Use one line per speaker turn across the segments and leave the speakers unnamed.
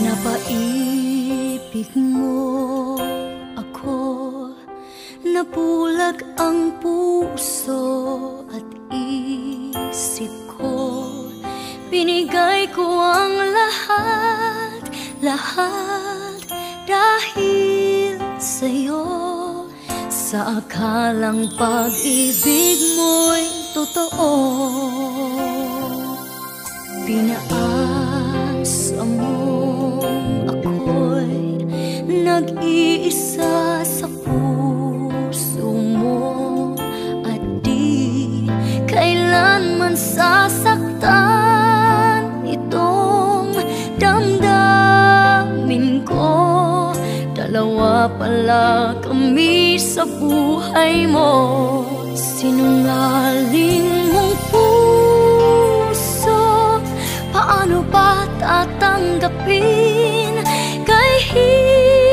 Napaibig mo ako Napulag ang puso at isip ko. Binigay ko ang lahat, lahat Sa akalang pag-ibig mo'y totoo Pinaasa mong ako'y nag-iisa sa puso mo. At di kailanman sasaktan itong damdamin ko. Dalawa pala sa buhay mo Sinungaling mong puso. Paano ba tatanggapin? Kay hirap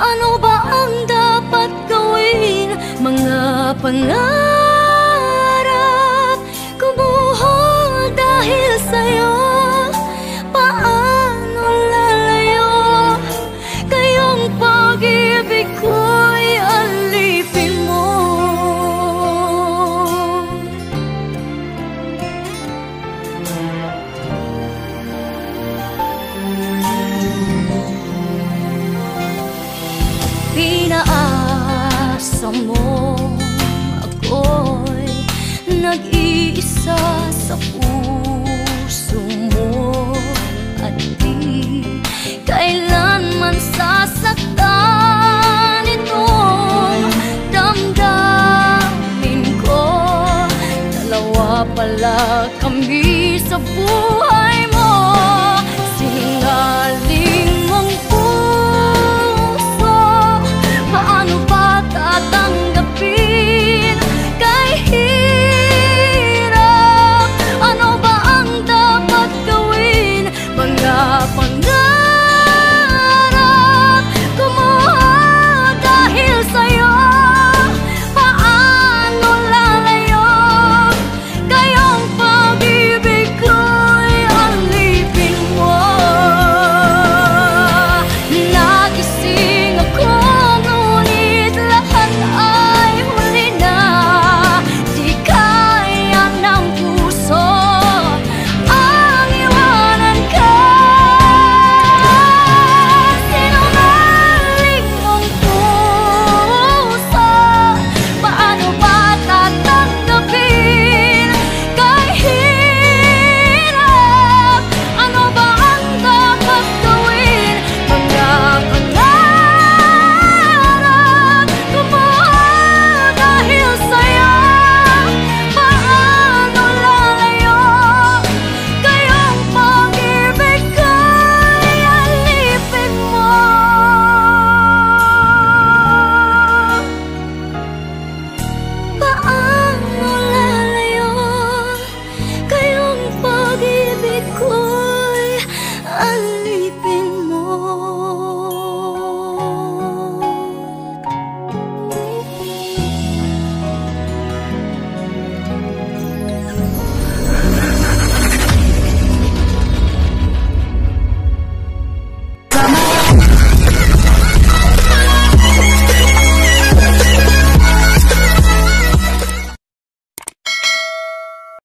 Ano ba ang dapat gawin? Mga pangarap Pinaasa mo ako'y nag-iisa sa puso mo. At di kailanman sasaktan itong damdamin ko Dalawa pala kami sa buhay